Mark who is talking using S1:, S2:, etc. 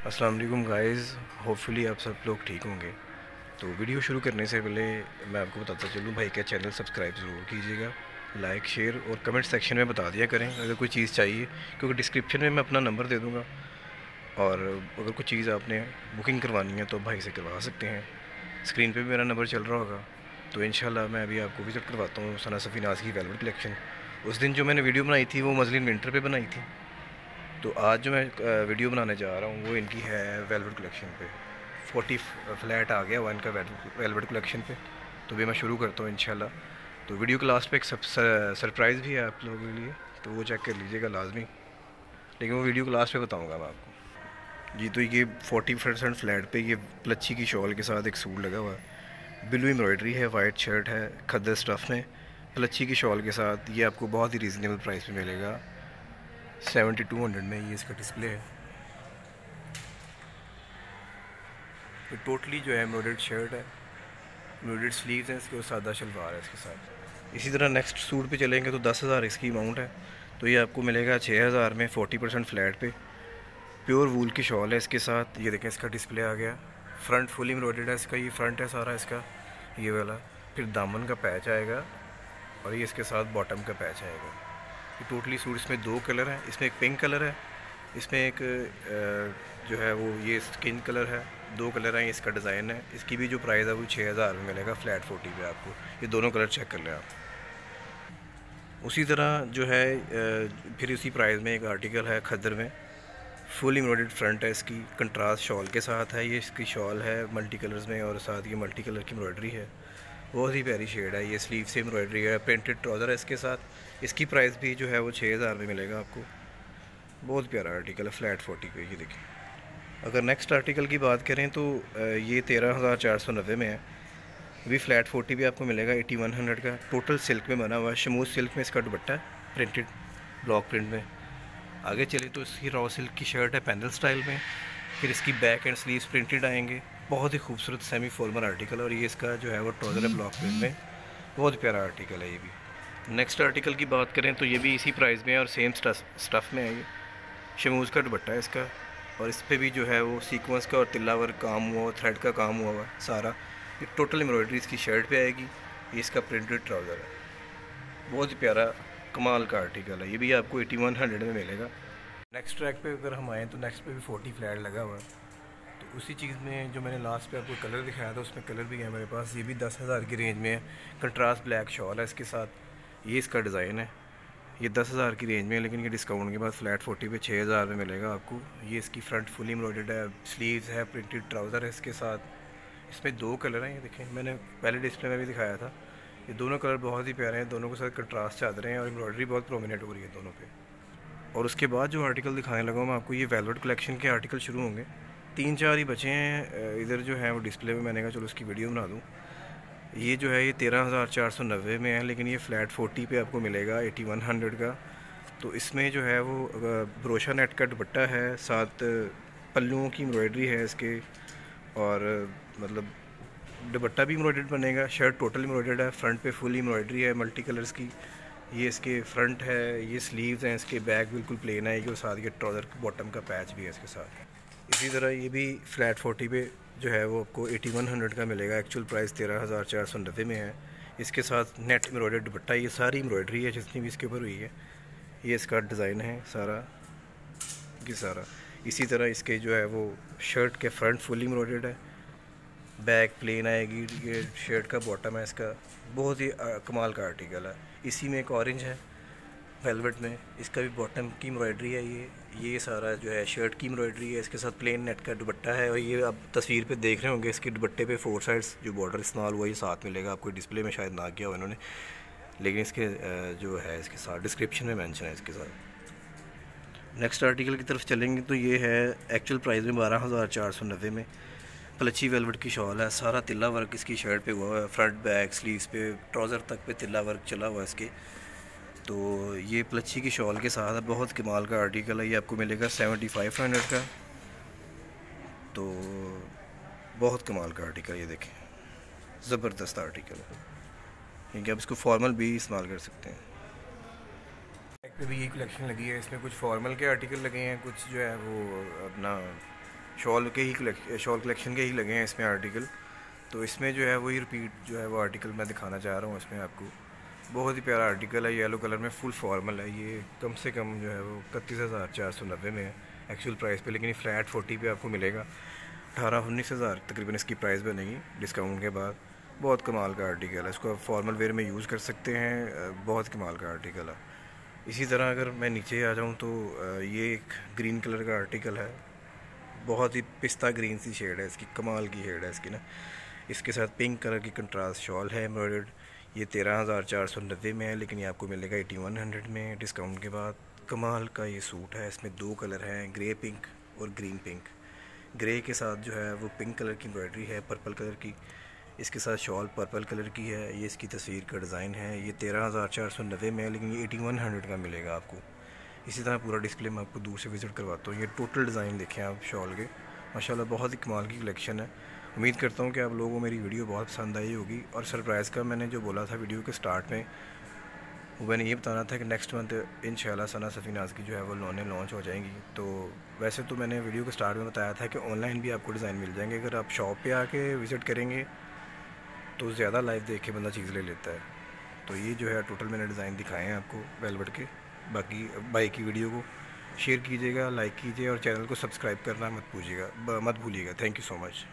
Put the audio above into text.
S1: अस्सलाम वालेकुम guys hopefully आप सब लोग ठीक होंगे। तो वीडियो शुरू करने से पहले मैं आपको बताता चलूँ, भाई का चैनल सब्सक्राइब ज़रूर कीजिएगा। लाइक शेयर और कमेंट सेक्शन में बता दिया करें, अगर कोई चीज़ चाहिए, क्योंकि डिस्क्रिप्शन में मैं अपना नंबर दे दूँगा। और अगर कोई चीज़ आपने बुकिंग करवानी है तो भाई से करवा सकते हैं। स्क्रीन पर भी मेरा नंबर चल रहा होगा। तो इन मैं अभी आपको विज़िट करवाता हूँ, सना सफ़ी नाज की वेलवेट कलेक्शन उस दिन जो मैंने वीडियो बनाई थी, वो मजलिन विंटर पर बनाई थी। तो आज जो मैं वीडियो बनाने जा रहा हूँ, वो इनकी है वेलवेट कलेक्शन पे। फोर्टी फ्लैट आ गया हुआ इनका वेलवेट कलेक्शन पे। तो भी मैं शुरू करता हूँ इन तो वीडियो के लास्ट पे एक सरप्राइज़ भी है आप लोगों के लिए तो वो चेक कर लीजिएगा लाजमी। लेकिन वो वीडियो के लास्ट पे बताऊँगा मैं आपको। जी तो ये फोर्टी परसेंट फ्लैट पर ये प्लच्छी की शॉल के साथ एक सूट लगा हुआ है। ब्लू एम्ब्रॉयडरी है वाइट शर्ट है, खद्दर स्टफ़ में। प्लच्छी की शॉल के साथ ये आपको बहुत ही रीज़नेबल प्राइस पे मिलेगा। सेवेंटी टू हंड्रेड में ये इसका डिस्प्ले है। तो टोटली जो है एम्ब्रॉयड शर्ट है। एम्ब्रॉयड स्लीव्स हैं, इसके और सादा शलवार है इसके साथ। इसी तरह नेक्स्ट सूट पे चलेंगे तो दस हज़ार इसकी अमाउंट है। तो ये आपको मिलेगा छः हज़ार में फोर्टी परसेंट फ्लैट पे। प्योर वूल की शॉल है इसके साथ। ये देखें, इसका डिस्प्ले आ गया। फ्रंट फुल एम्ब्रॉयड है इसका, ये फ्रंट है सारा इसका। ये वाला। फिर दामन का पैच आएगा और ये इसके साथ बॉटम का पैच आएगा। टोटली सूट इसमें दो कलर हैं। इसमें एक पिंक कलर है, इसमें एक जो है वो ये स्किन कलर है। दो कलर हैं इसका डिज़ाइन है। इसकी भी जो प्राइस है वो छः हज़ार में मिलेगा, फ्लैट फोर्टी पे आपको। ये दोनों कलर चेक कर लें आप। उसी तरह जो है फिर उसी प्राइस में एक आर्टिकल है खदर में। फुल एम्ब्रॉयड फ्रंट है इसकी, कंट्रास्ट शॉल के साथ है। ये इसकी शॉल है मल्टी कलर्स में और साथ ये मल्टी कलर की एम्ब्रॉयडरी है। बहुत ही प्यारी शेड है, ये स्लीव से एम्ब्रॉयडरी है प्रिंटेड ट्राउज़र है इसके साथ। इसकी प्राइस भी जो है वो छः हज़ार में मिलेगा आपको। बहुत प्यारा आर्टिकल है फ्लैट फोर्टी पे, ये देखिए। अगर नेक्स्ट आर्टिकल की बात करें तो ये तेरह हज़ार चार सौ नब्बे में है। अभी फ्लैट फोर्टी भी आपको मिलेगा एटी वन हंड्रेड का। टोटल सिल्क में बना हुआ है, शमूद सिल्क में इसका दुपट्टा है प्रिंटेड ब्लॉक प्रिंट में। आगे चले तो इसकी रॉ सिल्क की शर्ट है पैनल स्टाइल में। फिर इसकी बैक एंड स्लीव्स प्रिंटेड आएँगे। बहुत ही खूबसूरत सेमी फॉर्मल आर्टिकल और ये इसका जो है वो ट्राउज़र है ब्लॉक प्रिंट में। बहुत प्यारा आर्टिकल है ये भी। नेक्स्ट आर्टिकल की बात करें तो ये भी इसी प्राइस में है और सेम स्टफ़ में है ये। शमूज़ का दुपट्टा है इसका और इस पर भी जो है वो सीक्वेंस का और तिल्ला वर्क काम हुआ थ्रेड का काम हुआ हुआ, सारा। ये टोटल एम्ब्रॉयडरी इसकी शर्ट पे आएगी। ये इसका प्रिंटेड ट्राउज़र है। बहुत ही प्यारा, कमाल का आर्टिकल है। ये भी आपको एटी वन हंड्रेड में मिलेगा। नेक्स्ट ट्रैक पे अगर हम आएँ तो नेक्स्ट पे भी फोर्टी फ्लैट लगा हुआ है। उसी चीज़ में जो मैंने लास्ट पे आपको कलर दिखाया था, उसमें कलर भी है मेरे पास। ये भी दस हज़ार की रेंज में है। कंट्रास्ट ब्लैक शॉल है इसके साथ। ये इसका डिज़ाइन है। ये दस हज़ार की रेंज में है, लेकिन ये डिस्काउंट के बाद फ्लैट फोर्टी पे छः हज़ार में मिलेगा आपको। ये इसकी फ्रंट फुली एम्ब्रॉयड है। स्लीव्स है प्रिंटेड ट्राउज़र है इसके साथ। इसमें दो कलर हैं, ये देखें। मैंने पहले डिस्प्ले में भी दिखाया था। ये दोनों कलर बहुत ही प्यारे हैं। दोनों के साथ कंट्रास्ट चादरें हैं और एम्ब्रॉयडरी बहुत प्रोमिनेंट हो रही है दोनों पे। और उसके बाद जो आर्टिकल दिखाने लगा मैं आपको, ये वेलवेट कलेक्शन के आर्टिकल शुरू होंगे। तीन चार ही बचे हैं इधर जो है वो डिस्प्ले में मैंने कहा, चलो उसकी वीडियो बना दूँ। ये जो है, ये तेरह हज़ार चार सौ नब्बे में है, लेकिन ये फ़्लैट फोर्टी पे आपको मिलेगा एटी वन हंड्रेड का। तो इसमें जो है वो ब्रोशा नेट का दुपट्टा है साथ पल्लुओं की एम्ब्रॉयडरी है इसके, और मतलब दुपट्टा भी एम्ब्रॉयड बनेगा शर्ट टोटल एम्ब्रॉयड है फ्रंट पे फुल एम्ब्रॉयडरी है मल्टी कलर्स की। ये इसके फ्रंट है, ये स्लीव्स हैं, इसके बैक बिल्कुल प्लेन है और साथ ये ट्राउज़र बॉटम का पैच भी है इसके साथ। इसी तरह ये भी फ्लैट फोर्टी पे जो है वो आपको एटी वन हंड्रेड का मिलेगा। एक्चुअल प्राइस तेरह हज़ार चार सौ नब्बे में है। इसके साथ नेट एम्ब्रॉयडर्ड दुपट्टा, ये सारी एम्ब्रॉयडरी है जितनी भी इसके ऊपर हुई है। ये इसका डिज़ाइन है, सारा ये सारा इसी तरह इसके जो है वो शर्ट के फ्रंट फुल एम्ब्रॉयडर्ड है। बैक प्लेन आएगी, ये शर्ट का बॉटम है इसका। बहुत ही कमाल का आर्टिकल है। इसी में एक ऑरेंज है वेलवेट में। इसका भी बॉटम की एम्ब्रॉयडरी है ये। ये सारा जो है शर्ट की एम्ब्रॉयडरी है, इसके साथ प्लेन नेट का दुपट्टा है और ये आप तस्वीर पे देख रहे होंगे, इसके दुपट्टे पे फोर साइड्स जो बॉर्डर इस्तेमाल हुआ ये साथ मिलेगा आपको डिस्प्ले में शायद ना किया हो इन्होंने। लेकिन इसके जो है, इसके साथ डिस्क्रिप्शन में मैंशन है इसके साथ। नेक्स्ट आर्टिकल की तरफ़ चलेंगे तो ये है एक्चुअल प्राइस में बारह हज़ार चार सौ नब्बे में। प्लची वेलवेट की शॉल है, सारा तिल्ला वर्क इसकी शर्ट पे हुआ है फ्रंट बैक स्लीव्स पे ट्राउज़र तक पे तिल्ला वर्क चला हुआ है इसके। तो ये प्लच्छी की शॉल के साथ बहुत कमाल का आर्टिकल है। ये आपको मिलेगा सेवेंटी फाइव हंड्रेड का। तो बहुत कमाल का आर्टिकल ये देखें। ज़बरदस्त आर्टिकल है। क्योंकि आप इसको फॉर्मल भी इस्तेमाल कर सकते हैं। पे भी ये कलेक्शन लगी है। इसमें कुछ फॉर्मल के आर्टिकल लगे हैं, कुछ जो है वो अपना शॉल के ही शॉल कलेक्शन के ही लगे हैं इसमें आर्टिकल तो इसमें जो है वही रिपीट जो है वो आर्टिकल मैं दिखाना चाह रहा हूँ इसमें आपको। बहुत ही प्यारा आर्टिकल है येलो कलर में फुल फॉर्मल है ये। कम से कम जो है वो इकतीस हज़ार चार सौ नब्बे में है एक्चुअल प्राइस पे, लेकिन ये फ्लैट फोर्टी पे आपको मिलेगा। अठारह, उन्नीस हज़ार तकरीबन इसकी प्राइस बनेगी डिस्काउंट के बाद। बहुत कमाल का आर्टिकल है, इसको आप फॉर्मल वेयर में यूज़ कर सकते हैं बहुत कमाल का आर्टिकल है। इसी तरह अगर मैं नीचे आ जाऊँ तो ये एक ग्रीन कलर का आर्टिकल है। बहुत ही पिस्ता ग्रीन सी शेड है, इसकी कमाल की शेड है इसकी ना। इसके साथ पिंक कलर की कंट्रास्ट शॉल है एम्ब्रॉयड ये तेरह हज़ार चार सौ नब्बे में है, लेकिन ये आपको मिलेगा एटी वन हंड्रेड में। डिस्काउंट के बाद कमाल का ये सूट है, इसमें दो कलर हैं, ग्रे पिंक और ग्रीन पिंक। ग्रे के साथ जो है वो पिंक कलर की एम्ब्रॉयडरी है, पर्पल कलर की। इसके साथ शॉल पर्पल कलर की है, ये इसकी तस्वीर का डिज़ाइन है। ये तेरह हज़ार चार सौ नब्बे में है, लेकिन ये एटी वन हंड्रेड का मिलेगा आपको। इसी तरह पूरा डिस्प्ले मैं आपको दूर से विज़िट करवाता हूँ। ये टोटल डिज़ाइन देखें आप शॉल के। माशाल्लाह, बहुत ही कमाल की कलेक्शन है। उम्मीद करता हूँ कि आप लोगों को मेरी वीडियो बहुत पसंद आई होगी और सरप्राइज़ का मैंने जो बोला था वीडियो के स्टार्ट में, वो मैंने ये बताना था कि नेक्स्ट मंथ इन सना सफ़ीनाज की जो है वो लोनें लॉन्च हो जाएँगी। तो वैसे तो मैंने वीडियो के स्टार्ट में बताया था कि ऑनलाइन भी आपको डिज़ाइन मिल जाएँगे। अगर आप शॉप पे आके विज़िट करेंगे तो ज़्यादा लाइव देख के बंदा चीज़ ले लेता है। तो ये जो है टोटल मैंने डिज़ाइन दिखाए हैं आपको वेलवेट के। बाकी बाइक की वीडियो को शेयर कीजिएगा लाइक कीजिए और चैनल को सब्सक्राइब करना मत पूछिएगा मत भूलिएगा। Thank you so much